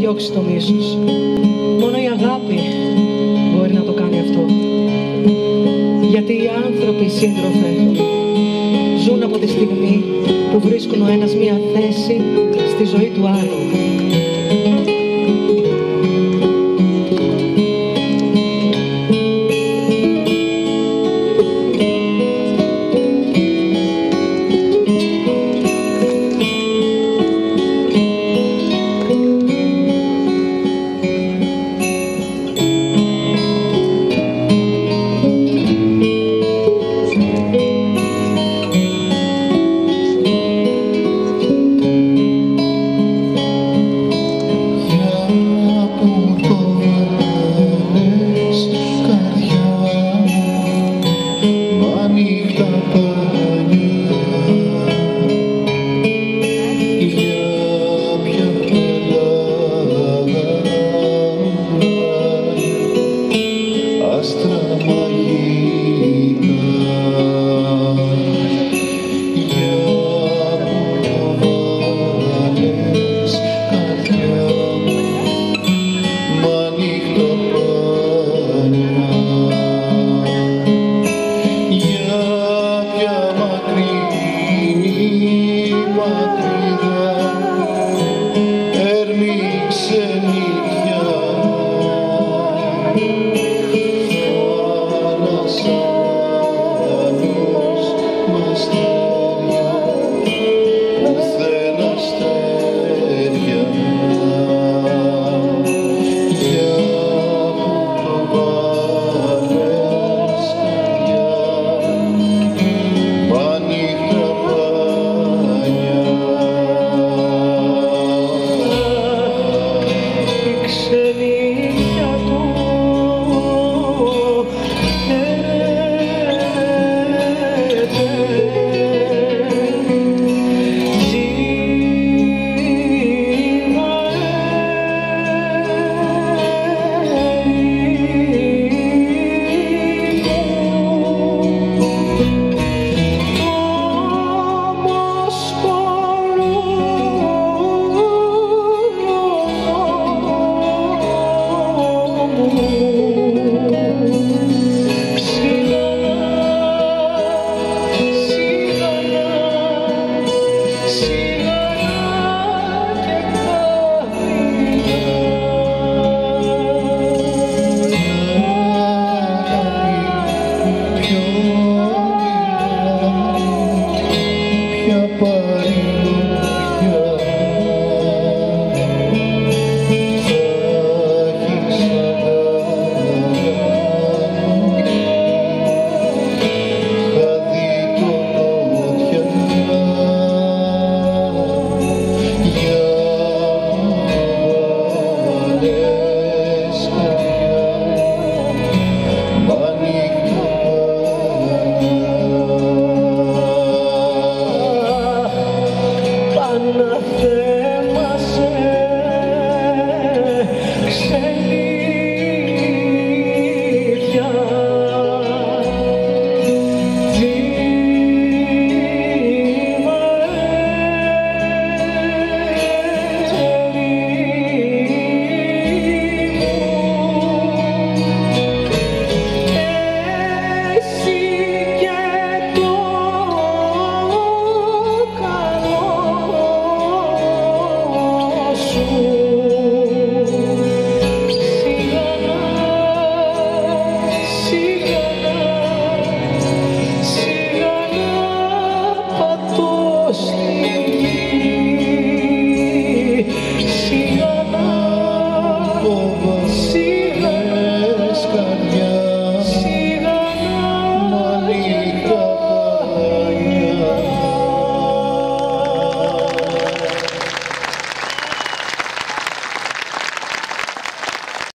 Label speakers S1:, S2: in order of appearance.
S1: διώξει το μίσος. Μόνο η αγάπη μπορεί να το κάνει αυτό. Γιατί οι άνθρωποι σύντροφε ζουν από τη στιγμή που βρίσκουν ο ένας μία θέση στη ζωή του άλλου.